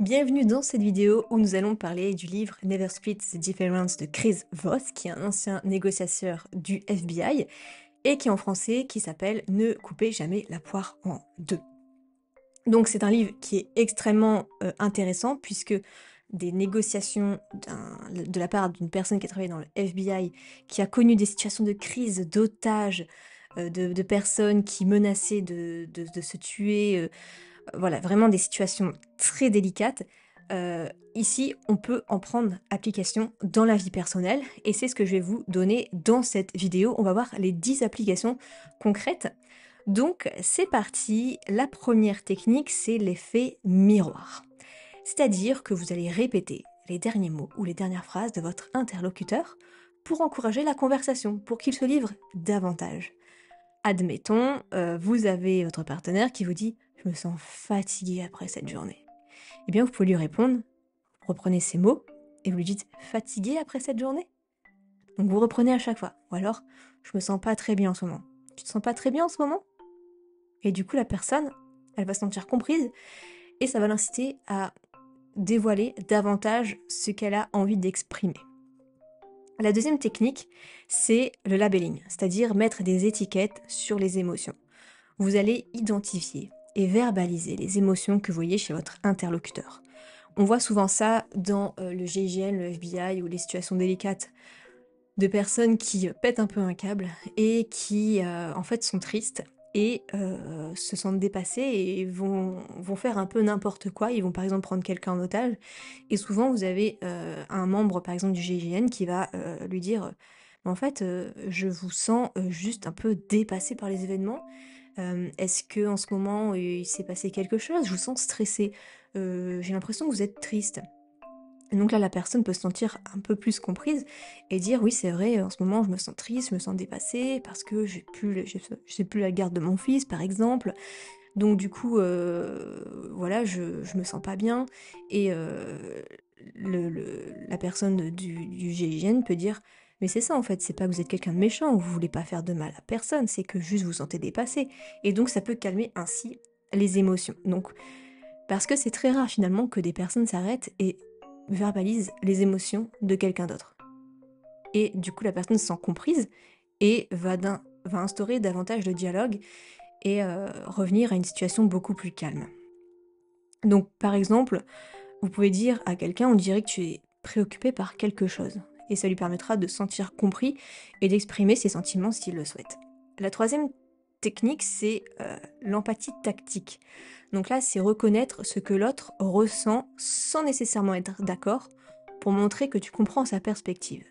Bienvenue dans cette vidéo où nous allons parler du livre Never Split the Difference de Chris Voss, qui est un ancien négociateur du FBI et qui en français qui s'appelle Ne coupez jamais la poire en deux. Donc c'est un livre qui est extrêmement euh, intéressant puisque des négociations de la part d'une personne qui a travaillé dans le FBI, qui a connu des situations de crise, d'otages, euh, de, personnes qui menaçaient de, se tuer, euh, voilà, vraiment des situations très délicates. Euh, ici, on peut en prendre application dans la vie personnelle et c'est ce que je vais vous donner dans cette vidéo. On va voir les 10 applications concrètes. Donc, c'est parti. La première technique, c'est l'effet miroir. C'est-à-dire que vous allez répéter les derniers mots ou les dernières phrases de votre interlocuteur pour encourager la conversation, pour qu'il se livre davantage. Admettons, euh, vous avez votre partenaire qui vous dit je me sens fatigué après cette journée. Eh bien, vous pouvez lui répondre, reprenez ces mots et vous lui dites fatigué après cette journée? Donc vous reprenez à chaque fois. Ou alors, je me sens pas très bien en ce moment. Tu te sens pas très bien en ce moment? Et du coup, la personne, elle va se sentir comprise et ça va l'inciter à dévoiler davantage ce qu'elle a envie d'exprimer. La deuxième technique, c'est le labeling, c'est-à-dire mettre des étiquettes sur les émotions. Vous allez identifier et verbaliser les émotions que vous voyez chez votre interlocuteur. On voit souvent ça dans euh, le GIGN, le FBI ou les situations délicates de personnes qui pètent un peu un câble et qui euh, en fait sont tristes et euh, se sentent dépassés et vont, vont faire un peu n'importe quoi. Ils vont par exemple prendre quelqu'un en otage et souvent vous avez un membre par exemple du GIGN qui va lui dire en fait je vous sens juste un peu dépassé par les événements est-ce que en ce moment il s'est passé quelque chose? Je vous sens stressé. J'ai l'impression que vous êtes triste. Donc là, la personne peut se sentir un peu plus comprise et dire oui, c'est vrai, en ce moment, je me sens triste, je me sens dépassée parce que j'ai plus, je sais plus la garde de mon fils, par exemple. Donc du coup, voilà, je, je me sens pas bien. Et la personne du, du GIGN peut dire mais c'est ça en fait, c'est pas que vous êtes quelqu'un de méchant ou vous voulez pas faire de mal à personne, c'est que juste vous sentez dépassé. Et donc ça peut calmer ainsi les émotions. Donc, parce que c'est très rare finalement que des personnes s'arrêtent et verbalisent les émotions de quelqu'un d'autre. Et du coup, la personne se sent comprise et va, instaurer davantage de dialogue et euh, revenir à une situation beaucoup plus calme. Donc, par exemple, vous pouvez dire à quelqu'un, on dirait que tu es préoccupé par quelque chose et ça lui permettra de se sentir compris et d'exprimer ses sentiments s'il le souhaite. La troisième technique, c'est euh, l'empathie tactique. Donc là, c'est reconnaître ce que l'autre ressent sans nécessairement être d'accord pour montrer que tu comprends sa perspective.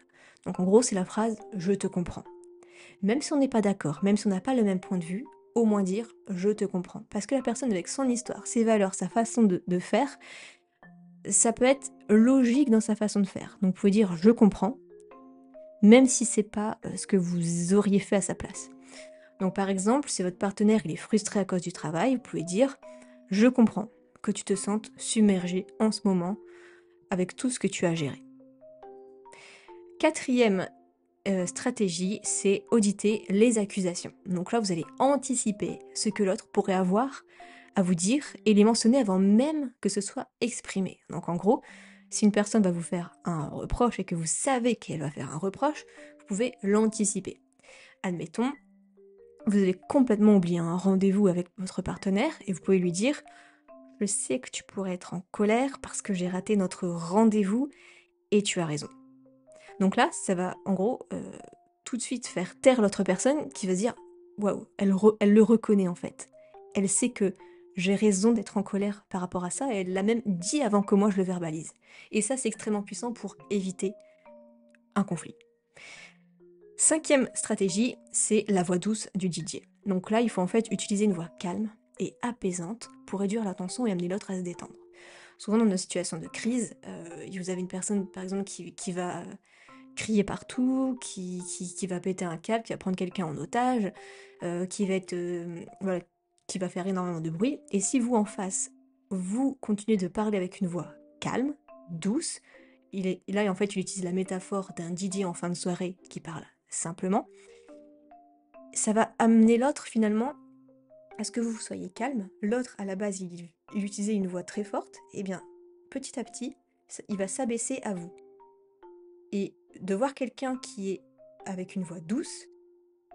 Donc en gros, c'est la phrase je te comprends. Même si on n'est pas d'accord, même si on n'a pas le même point de vue, au moins dire je te comprends. Parce que la personne avec son histoire, ses valeurs, sa façon de faire, ça peut être logique dans sa façon de faire. Donc vous pouvez dire je comprends, même si c'est pas euh, ce que vous auriez fait à sa place. Donc par exemple, si votre partenaire il est frustré à cause du travail, vous pouvez dire je comprends que tu te sentes submergé en ce moment avec tout ce que tu as géré. Quatrième euh, stratégie, c'est auditer les accusations. Donc là, vous allez anticiper ce que l'autre pourrait avoir à vous dire et les mentionner avant même que ce soit exprimé. Donc en gros, si une personne va vous faire un reproche et que vous savez qu'elle va faire un reproche, vous pouvez l'anticiper. Admettons, vous avez complètement oublié un rendez-vous avec votre partenaire et vous pouvez lui dire Je sais que tu pourrais être en colère parce que j'ai raté notre rendez-vous et tu as raison. Donc là, ça va en gros euh, tout de suite faire taire l'autre personne qui va dire Waouh, elle le reconnaît en fait. Elle sait que j'ai raison d'être en colère par rapport à ça, et elle l'a même dit avant que moi je le verbalise. Et ça, c'est extrêmement puissant pour éviter un conflit. Cinquième stratégie, c'est la voix douce du DJ. Donc là, il faut en fait utiliser une voix calme et apaisante pour réduire la tension et amener l'autre à se détendre. Souvent dans nos situations de crise, euh, vous avez une personne par exemple qui, va crier partout, qui, va péter un câble, qui va prendre quelqu'un en otage, euh, qui va être euh, qui va faire énormément de bruit. Et si vous en face, vous continuez de parler avec une voix calme, douce, il est, là en fait il utilise la métaphore d'un Didier en fin de soirée qui parle simplement, ça va amener l'autre finalement à ce que vous soyez calme. L'autre à la base il, utilisait une voix très forte, et eh bien petit à petit, il va s'abaisser à vous. Et de voir quelqu'un qui est avec une voix douce,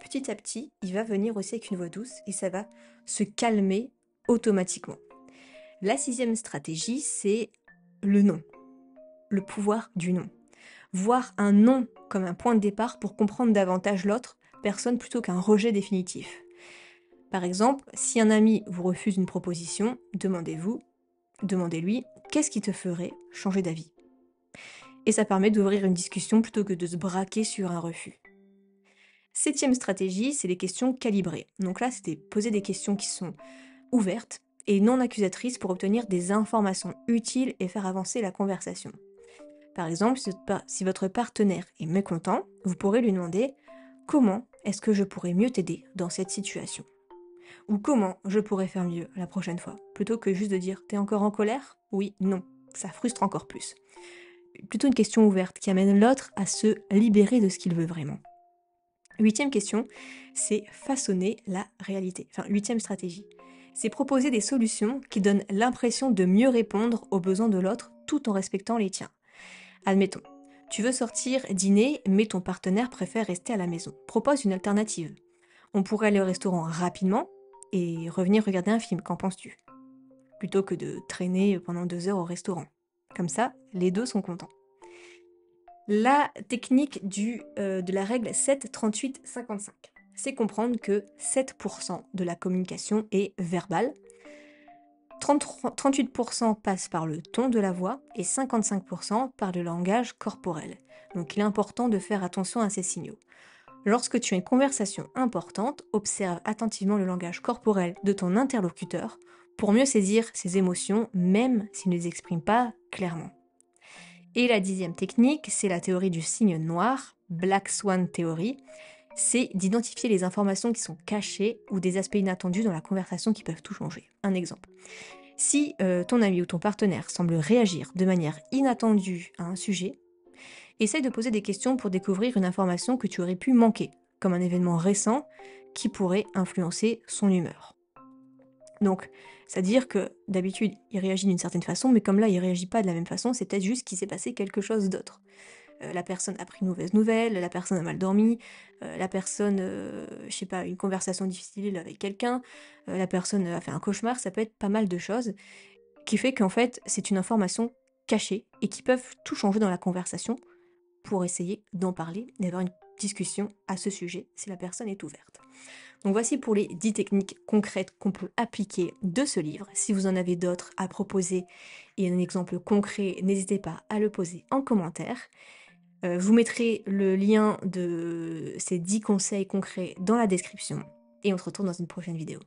petit à petit, il va venir aussi avec une voix douce et ça va se calmer automatiquement. La sixième stratégie, c'est le nom, le pouvoir du nom. Voir un nom comme un point de départ pour comprendre davantage l'autre personne plutôt qu'un rejet définitif. Par exemple, si un ami vous refuse une proposition, demandez-vous, demandez-lui, qu'est-ce qui te ferait changer d'avis? Et ça permet d'ouvrir une discussion plutôt que de se braquer sur un refus. Septième stratégie, c'est les questions calibrées. Donc là, c'était poser des questions qui sont ouvertes et non accusatrices pour obtenir des informations utiles et faire avancer la conversation. Par exemple, si votre partenaire est mécontent, vous pourrez lui demander comment est-ce que je pourrais mieux t'aider dans cette situation? Ou comment je pourrais faire mieux la prochaine fois? Plutôt que juste de dire T'es encore en colère? Oui, non. Ça frustre encore plus. Plutôt une question ouverte qui amène l'autre à se libérer de ce qu'il veut vraiment. Huitième question, c'est façonner la réalité. Enfin, huitième stratégie, c'est proposer des solutions qui donnent l'impression de mieux répondre aux besoins de l'autre tout en respectant les tiens. Admettons, tu veux sortir dîner, mais ton partenaire préfère rester à la maison. Propose une alternative. On pourrait aller au restaurant rapidement et revenir regarder un film, qu'en penses-tu? Plutôt que de traîner pendant deux heures au restaurant. Comme ça, les deux sont contents. La technique euh, de la règle 7 38 55 c'est comprendre que 7% de la communication est verbale, 38% passe par le ton de la voix et 55% par le langage corporel. Donc il est important de faire attention à ces signaux. Lorsque tu as une conversation importante, observe attentivement le langage corporel de ton interlocuteur pour mieux saisir ses émotions, même s'il ne les exprime pas clairement. Et la dixième technique, c'est la théorie du signe noir, Black Swan Theory. C'est d'identifier les informations qui sont cachées ou des aspects inattendus dans la conversation qui peuvent tout changer. Un exemple. Si euh, ton ami ou ton partenaire semble réagir de manière inattendue à un sujet, essaye de poser des questions pour découvrir une information que tu aurais pu manquer, comme un événement récent qui pourrait influencer son humeur. Donc, c'est-à-dire que d'habitude, il réagit d'une certaine façon, mais comme là, il réagit pas de la même façon, c'est peut-être juste qu'il s'est passé quelque chose d'autre. Euh, la personne a pris une mauvaise nouvelle, la personne a mal dormi, euh, la personne, euh, je sais pas, une conversation difficile avec quelqu'un, la personne a fait un cauchemar, ça peut être pas mal de choses, qui fait qu'en fait, c'est une information cachée et qui peuvent tout changer dans la conversation pour essayer d'en parler, d'avoir une discussion à ce sujet si la personne est ouverte. Donc voici pour les 10 techniques concrètes qu'on peut appliquer de ce livre. Si vous en avez d'autres à proposer et un exemple concret, n'hésitez pas à le poser en commentaire. Euh, vous mettrez le lien de ces 10 conseils concrets dans la description et on se retrouve dans une prochaine vidéo.